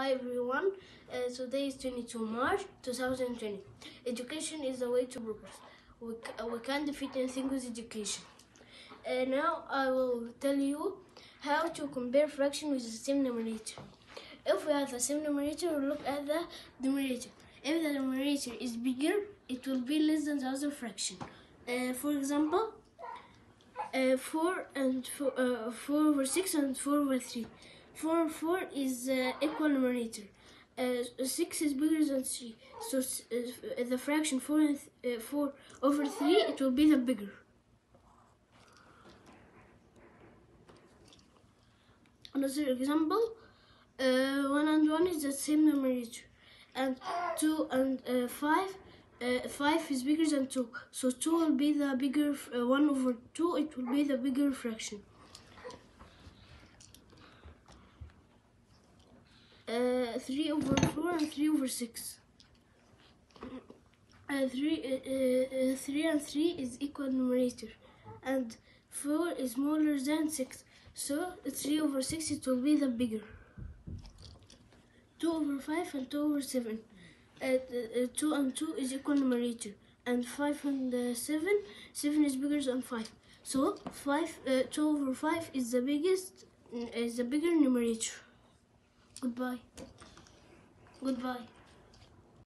Hi everyone, uh, today is 22 March 2020. Education is the way to progress. We, we can't defeat anything with education. Uh, now I will tell you how to compare fraction with the same numerator. If we have the same numerator, we look at the numerator. If the numerator is bigger, it will be less than the other fraction. Uh, for example, uh, 4 and 4, uh, 4 over 6 and 4 over 3. 4 and 4 is uh, equal numerator. Uh, 6 is bigger than 3. So uh, the fraction 4, and th- uh, 4 over 3, it will be the bigger. Another example, uh, 1 and 1 is the same numerator. And 2 and uh, 5, uh, 5 is bigger than 2. So 2 will be the bigger, uh, 1 over 2, it will be the bigger fraction. Uh, 3 over 4 and 3 over 6. Uh, 3, uh, uh, 3 and 3 is equal numerator. And 4 is smaller than 6. So 3 over 6 it will be the bigger. 2 over 5 and 2 over 7. Uh, uh, uh, 2 and 2 is equal numerator. And 5 and uh, 7, 7 is bigger than 5. So 5, uh, 2 over 5 is the biggest, is the bigger numerator. Goodbye. Goodbye.